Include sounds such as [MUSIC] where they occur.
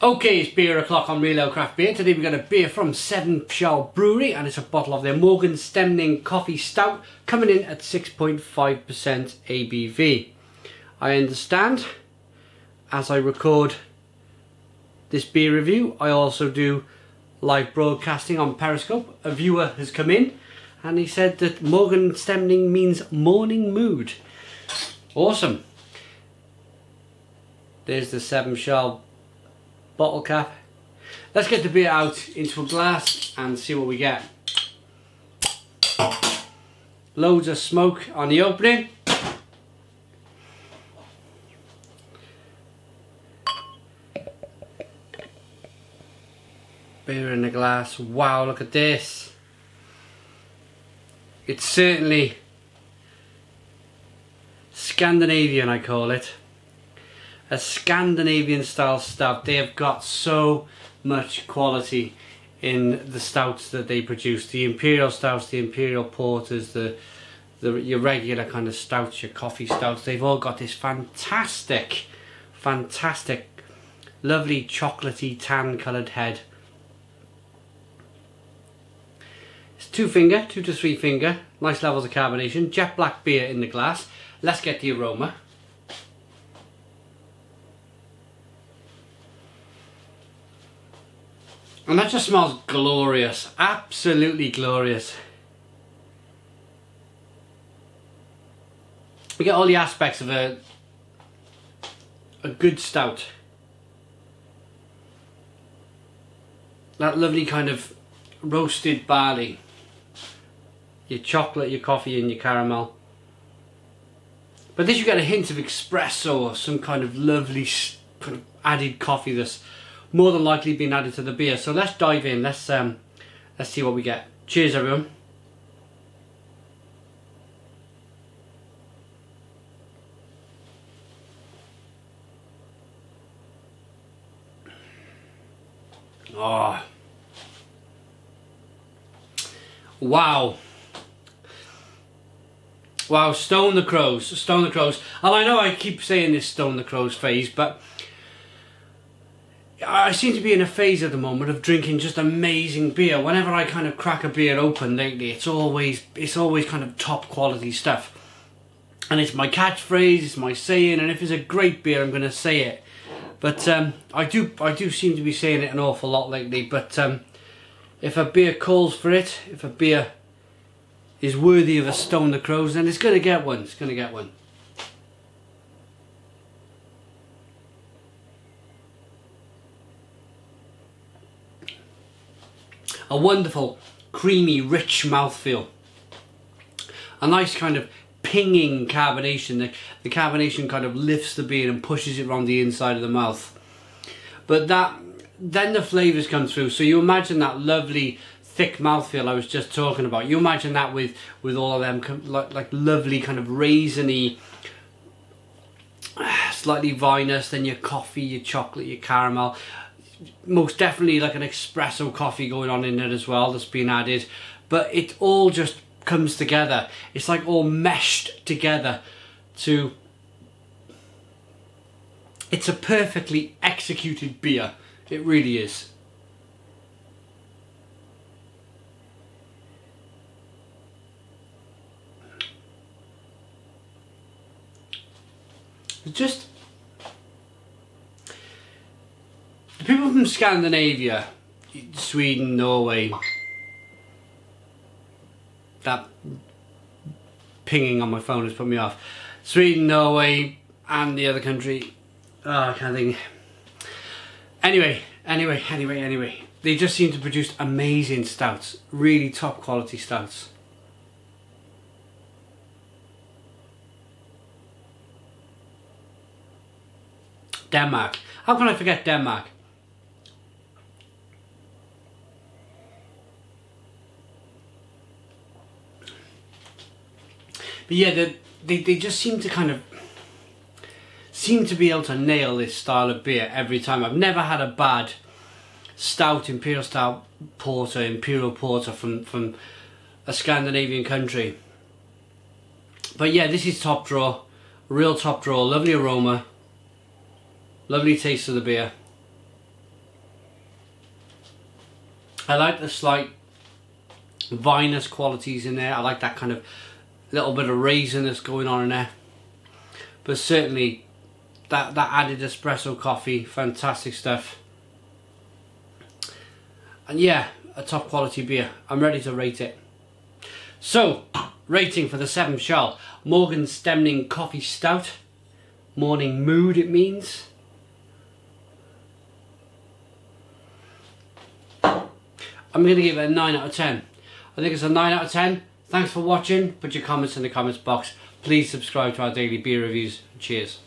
Okay, it's beer o'clock on Ale Craft Beer. Today we've got a beer from Seven Fjell Brewery and it's a bottle of their Morgenstemning Coffee Stout coming in at 6.5% ABV. I understand, as I record this beer review, I also do live broadcasting on Periscope. A viewer has come in and he said that Morgenstemning means morning mood. Awesome. There's the Seven Fjell bottle cap. Let's get the beer out into a glass and see what we get. Loads of smoke on the opening. Beer in the glass. Wow, look at this. It's certainly Scandinavian, I call it a Scandinavian style stout. They have got so much quality in the stouts that they produce. The imperial stouts, the imperial porters, the the your regular kind of stouts, your coffee stouts. They've all got this fantastic, fantastic, lovely chocolatey tan coloured head. It's two finger, two to three finger. Nice levels of carbonation. Jet black beer in the glass. Let's get the aroma. And that just smells glorious. Absolutely glorious. We get all the aspects of a a good stout. That lovely kind of roasted barley. Your chocolate, your coffee and your caramel. But this you get a hint of espresso or some kind of lovely added coffee that's more than likely being added to the beer. So let's dive in. Let's um, let's see what we get. Cheers, everyone. Oh. Wow. Wow, Stone the Crows, Stone the Crows. And I know I keep saying this Stone the Crows phase, but I seem to be in a phase at the moment of drinking just amazing beer. Whenever I kind of crack a beer open lately, it's always it's always kind of top quality stuff. And it's my catchphrase, it's my saying, and if it's a great beer, I'm going to say it. But um, I do I do seem to be saying it an awful lot lately. But um, if a beer calls for it, if a beer is worthy of a Stone the Crows, then it's going to get one. It's going to get one. A wonderful, creamy, rich mouthfeel. A nice kind of pinging carbonation. The, the carbonation kind of lifts the beer and pushes it around the inside of the mouth. But that then the flavours come through. So you imagine that lovely thick mouthfeel I was just talking about. You imagine that with, with all of them like, like lovely kind of raisiny, [SIGHS] slightly vinous, then your coffee, your chocolate, your caramel most definitely like an espresso coffee going on in there as well that's been added. But it all just comes together. It's like all meshed together to it's a perfectly executed beer. It really is. Just people from Scandinavia, Sweden, Norway, that pinging on my phone has put me off. Sweden, Norway, and the other country. Oh, I can't think. Anyway, anyway, anyway, anyway. They just seem to produce amazing stouts. Really top quality stouts. Denmark. How can I forget Denmark? But yeah, they, they, just seem to kind of seem to be able to nail this style of beer every time. I've never had a bad stout, imperial stout porter, imperial porter from, from a Scandinavian country. But yeah, this is top draw, real top draw, lovely aroma, lovely taste of the beer. I like the slight vinous qualities in there. I like that kind of little bit of raisin that's going on in there. But certainly that, that added espresso coffee, fantastic stuff. And yeah, a top quality beer. I'm ready to rate it. So, rating for the seventh shell. Morgenstemning Coffee Stout. Morning mood it means. I'm going to give it a 9 out of 10. I think it's a 9 out of 10. Thanks for watching. Put your comments in the comments box. Please subscribe to our daily beer reviews. Cheers.